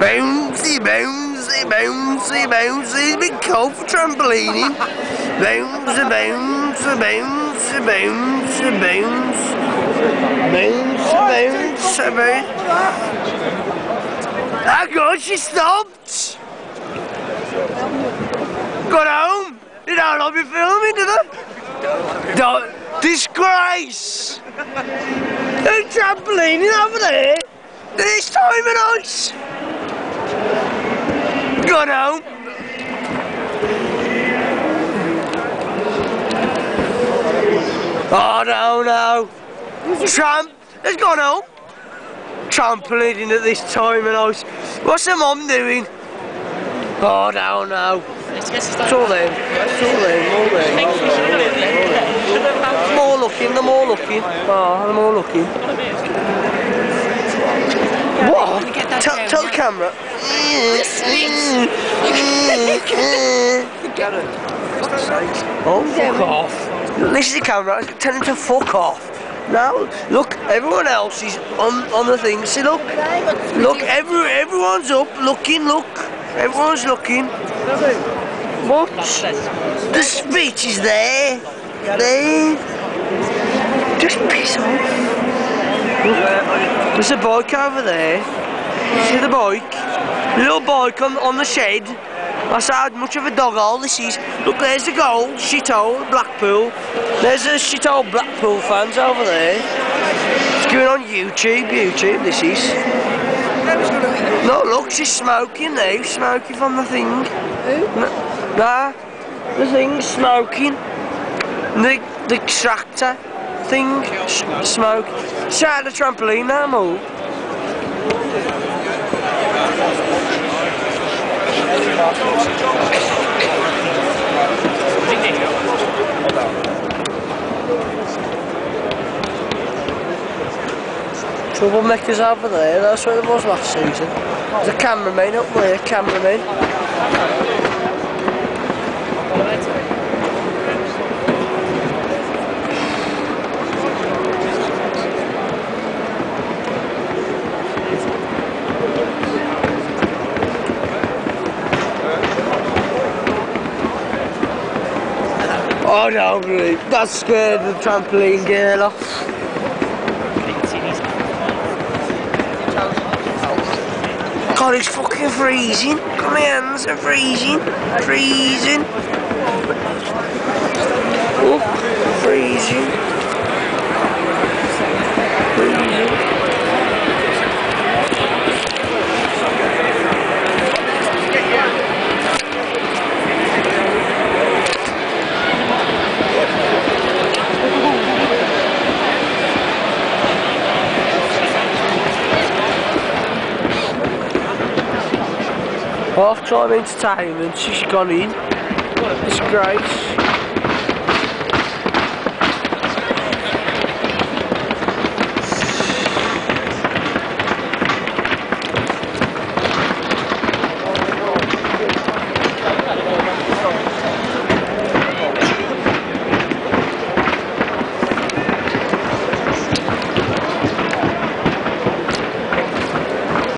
Bouncy, bouncy, bouncy, bouncy. Big cold for trampolining. bouncy, bouncy, bouncy, bouncy, bounce. Bouncy, bouncy, bounce. Oh ah, God, she stopped. Got home. You don't love me filming, did I? Don't. Disgrace! Who's trampolining over there? This time of night! Got home. Oh no, no. Tramp has gone home. Trampolining at this time of night. What's the mum doing? Oh no, no. It's all them. It's all them, all them. More looking, the more looking. Oh, the more looking. What? Tell the camera. Oh, fuck off. This is the camera. Tell him to fuck off. Now, look, everyone else is on, on the thing. See, look. Look, every, everyone's up, looking, look. Everyone's looking. What? The speech is there. There. Just piss off. There's a bike over there. See the bike? Little bike on, on the shed. That's how much of a dog hole this is. Look, there's the goal, shithole, Blackpool. There's the shithole Blackpool fans over there. It's going on YouTube, YouTube this is. No, look, she's smoking now, smoking from the thing. Who? Nah, the thing's smoking. The, the extractor thing, smoke. Shout the trampoline now, Troublemakers over there, that's what it was last season. There's a cameraman up there, cameraman. Oh no. That scared the trampoline girl off. God, it's fucking freezing. My hands are freezing. Freezing. Oh. Freezing. Half time entertainment, she's gone in. Disgrace.